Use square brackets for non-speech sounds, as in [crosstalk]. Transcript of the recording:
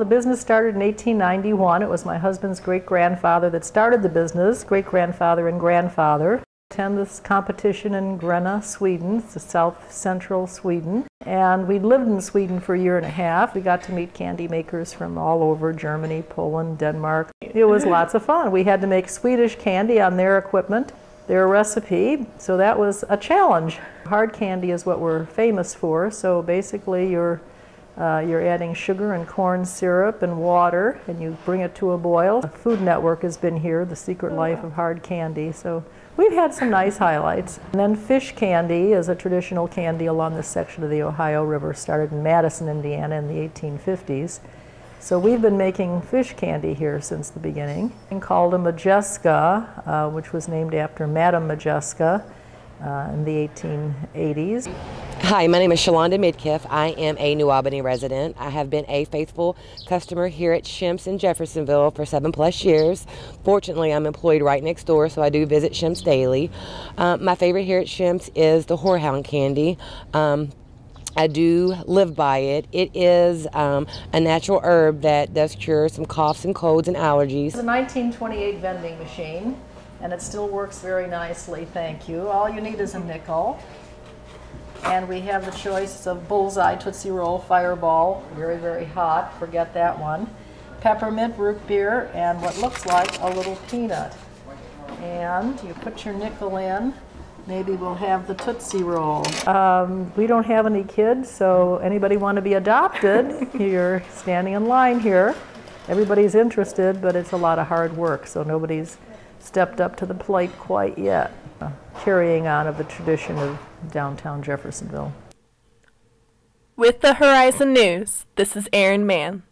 The business started in 1891. It was my husband's great grandfather that started the business, great grandfather and grandfather. Attend this competition in Gränna, Sweden, south central Sweden. And we lived in Sweden for a year and a half. We got to meet candy makers from all over Germany, Poland, Denmark. It was lots of fun. We had to make Swedish candy on their equipment, their recipe, so that was a challenge. Hard candy is what we're famous for, so basically you're uh, you're adding sugar and corn syrup and water, and you bring it to a boil. Food Network has been here, The Secret Life of Hard Candy. So we've had some nice highlights. And then fish candy is a traditional candy along this section of the Ohio River, started in Madison, Indiana in the 1850s. So we've been making fish candy here since the beginning, and called a Modjeska, uh, which was named after Madame Modjeska uh, in the 1880s. Hi, my name is Shalonda Midkiff. I am a New Albany resident. I have been a faithful customer here at Schimpff's in Jeffersonville for seven plus years. Fortunately, I'm employed right next door, so I do visit Schimpff's daily. Uh, my favorite here at Schimpff's is the Horehound candy. Um, I do live by it. It is um, a natural herb that does cure some coughs and colds and allergies. It's a 1928 vending machine, and it still works very nicely, thank you. All you need is a nickel. And we have the choice of Bullseye Tootsie Roll Fireball, very, very hot, forget that one. Peppermint root beer, and what looks like a little peanut. And you put your nickel in, maybe we'll have the Tootsie Roll. Um, we don't have any kids, so anybody want to be adopted, [laughs] you're standing in line here. Everybody's interested, but it's a lot of hard work, so nobody's stepped up to the plate quite yet. Carrying on of the tradition of downtown Jeffersonville. With the Horizon News, this is Erin Mann.